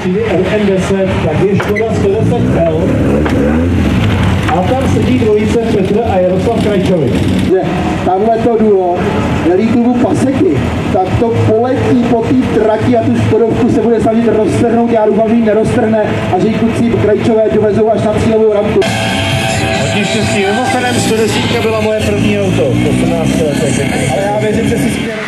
Třídy RN10, tak je Škoda 110L. A tam sedí dvojice Petr a Jaroslav Krajčovi. že tamhle to duo velí klubu Paseky, tak to poletí po té trati a tu Škodovku se bude snažit roztrhnout. Já doufám, že ji neroztrhne a že ji kluci Krajčové dovezou až na cílovou ramku. Hodně štěstí. Mimochodem 110 byla moje první auto, 18 letech. Ale já věřím, že si směr...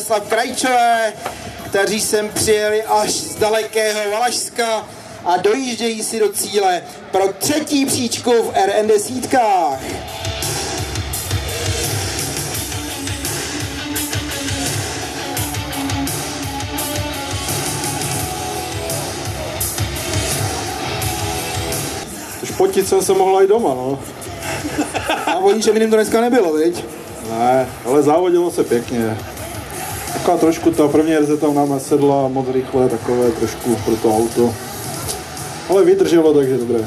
Jaroslav Krajčové, kteří sem přijeli až z dalekého Valašska a dojíždějí si do cíle pro třetí příčku v RN desítkách. Špotit jsem se mohl i doma, no. A o ničem jiným to dneska nebylo, viď? Ne, ale závodilo se pěkně. Taková trošku ta první RZ tam nám nesedla moc rychle, takové trošku pro to auto. Ale vydrželo, takže dobré.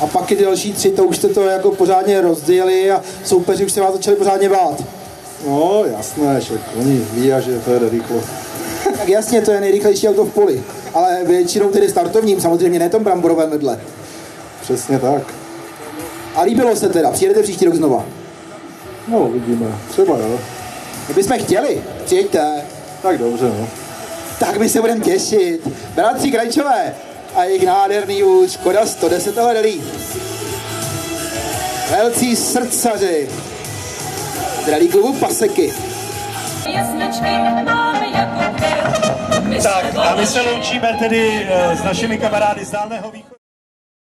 A pak i další tři, to už jste to jako pořádně rozdělili a soupeři už se vás začali pořádně bát. No, jasné, však oni ví, že to jede rychlo. Tak jasně, to je nejrychlejší auto v poli. Ale většinou tedy startovním, samozřejmě ne tom bramborovém medle. Přesně tak. A líbilo se teda, přijedete příští rok znova. No, uvidíme. Třeba jo. My bychom chtěli, přijďte. Tak dobře, no. Tak my se budeme těšit. Bratři Krajčové a jejich nádherný už Škoda 110 rally. Velcí srdcaři. Zdraví klubu Paseky. Jako Tak a my se loučíme tedy eh, s našimi kamarády z Dálného východu.